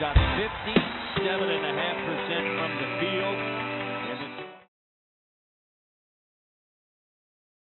got 50.